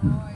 Hmm.